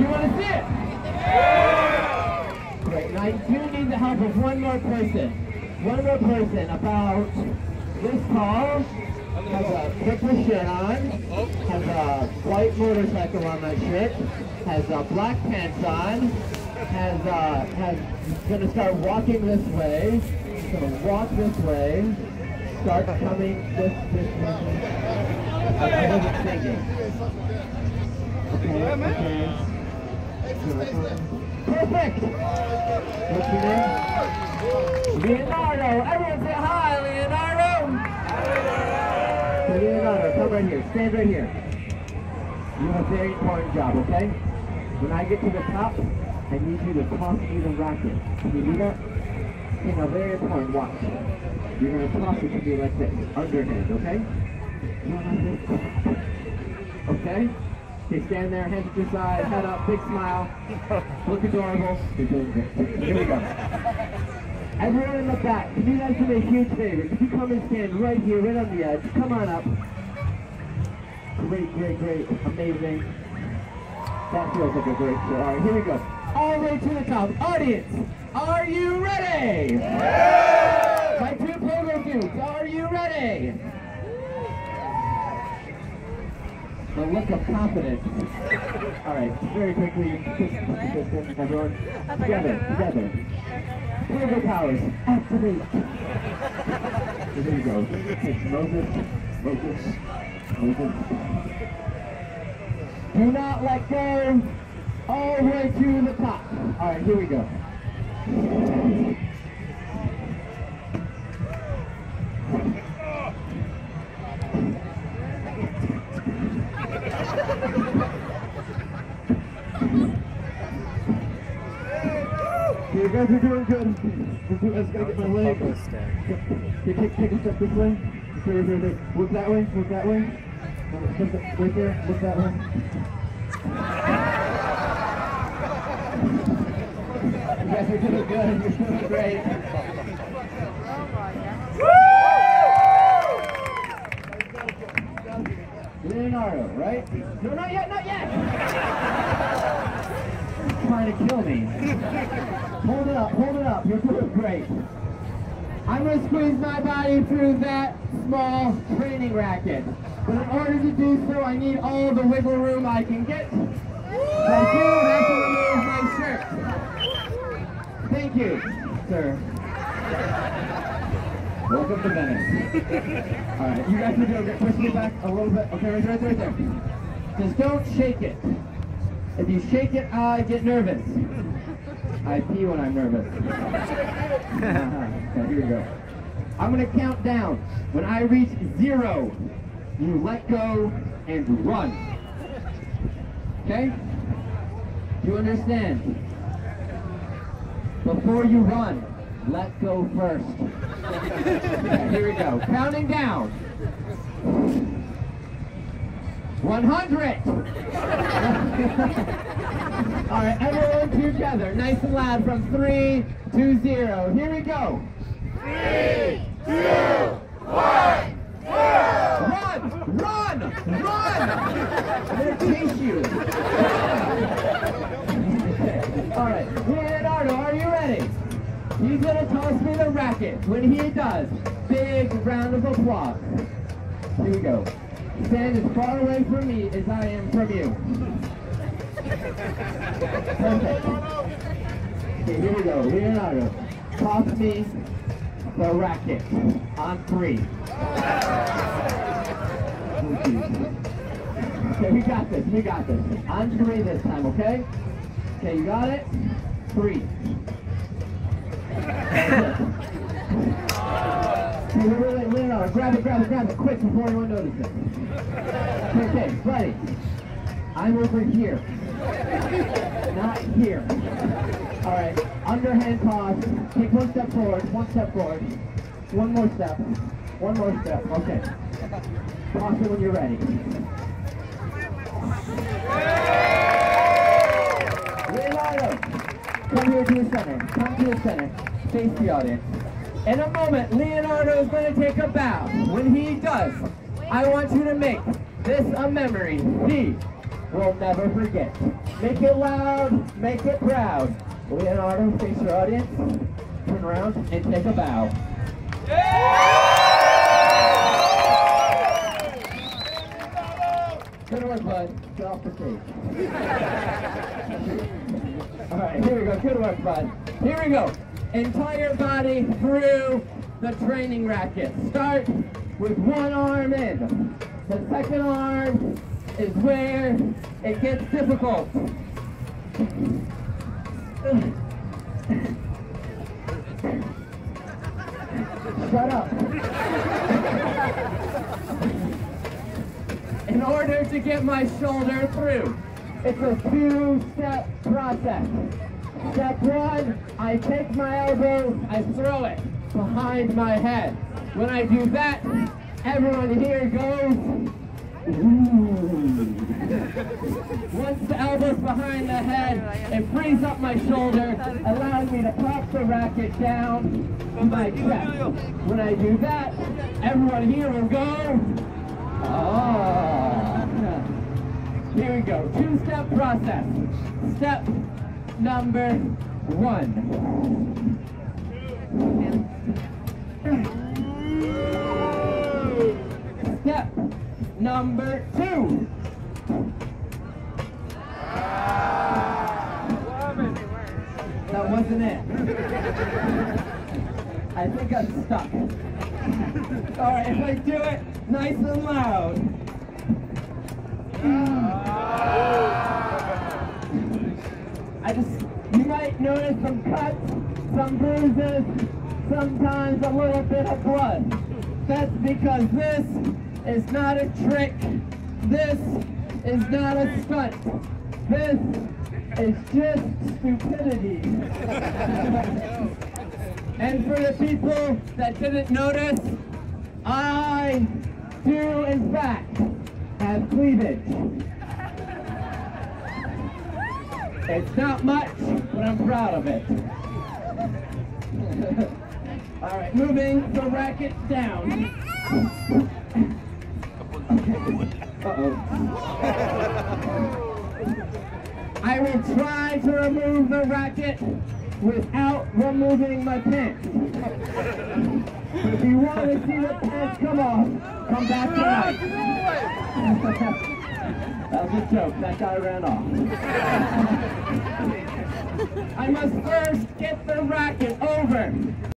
You want to see it? Great. Now, I do need the help of one more person. One more person about this tall, has a purple shirt on, has a white motorcycle on my shirt, has uh, black pants on, has, uh, has, gonna start walking this way, gonna walk this way, start coming this, this way. I. Okay, okay. Perfect! What's your name? Leonardo! Everyone say hi, Leonardo! Leonardo, come right here. Stand right here. You have a very important job, okay? When I get to the top, I need you to toss me the racket. Can you do that? Okay, now very important, watch. You're going to toss it to me like this, underhand, okay? Okay? Okay, stand there, hands at your side, head up, big smile. Look adorable. You're doing good. Here we go. Everyone in the back, can you guys do me a huge favor? If you come and stand right here, right on the edge, come on up. Great, great, great, amazing. That feels like a great show. All right, here we go. All the way to the top. Audience, are you ready? Yeah! My two pogo dudes, are you ready? The look of confidence. All right, very quickly, everyone, together, together. Pogo powers, activate. There you go. It's Moses, Moses, Moses. Do not let go. All the way to the top. All right, here we go. Guys are doing good. Let's go get my leg. Okay, take, take a step this way. Right there, there. Look that way. Look that way. Right there. Look that way. You guys are doing good. You're doing great. Leonardo, right? No, not yet, not yet. Trying to kill me. Hold it up, hold it up. You're doing great. I'm going to squeeze my body through that small training racket. But in order to do so, I need all the wiggle room I can get. So I do, and I have to remove my shirt. Thank you, sir. Welcome to Venice. All right, you guys are doing good. Push me back a little bit. Okay, right there, right there, right there. Just don't shake it. If you shake it, I get nervous. I pee when I'm nervous. Uh-huh. okay, here we go. I'm gonna count down. When I reach zero, you let go and run. Okay? Do you understand? Before you run, let go first. Here we go. Counting down. 100. All right, everyone together, nice and loud from three to zero. Here we go. Three, two, one, Run! Run! Run! I'm gonna chase you. He's gonna toss me the racket. When he does, big round of applause. Here we go. Stand as far away from me as I am from you. Perfect. Okay, here we go. Leonardo, toss me the racket on three. Okay, we got this. We got this. On three this time, okay? Okay, you got it? Three. Wait, wait, wait, Leonardo, grab it, grab it, grab it, quick before anyone notices. Okay, ready. I'm over here. Not here. All right, underhand toss. Take one step forward, one step forward. One more step. One more step. Okay. Toss it when you're ready. Come here to the center. Come to the center. Face the audience. In a moment, Leonardo is going to take a bow. When he does, I want you to make this a memory he will never forget. Make it loud, make it proud. Leonardo, face your audience, turn around, and take a bow. Yeah! Good work, bud. Get off the stage. All right, here we go. Good work, bud. Here we go. Entire body through the training racket. Start with one arm in. The second arm is where it gets difficult. Shut up. In order to get my shoulder through, it's a two-step process. Step one, I take my elbow, I throw it behind my head. When I do that, everyone here goes. Once the elbow's behind the head, it frees up my shoulder, allowing me to pop the racket down to my chest. When I do that, everyone here will go, ah. Here we go, two-step process. Step number one. Step number two. That wasn't it. I think I'm stuck. All right, if I do it nice and loud. I just, you might notice some cuts, some bruises, sometimes a little bit of blood. That's because this is not a trick. This is not a stunt. This is just stupidity. and for the people that didn't notice, I do in fact have cleavage. It's not much, but I'm proud of it. All right, moving the racket down. Uh-oh. I will try to remove the racket without removing my pants. If you want to see the pants come off, come back tonight. that was a joke. That guy ran off. I must first get the racket over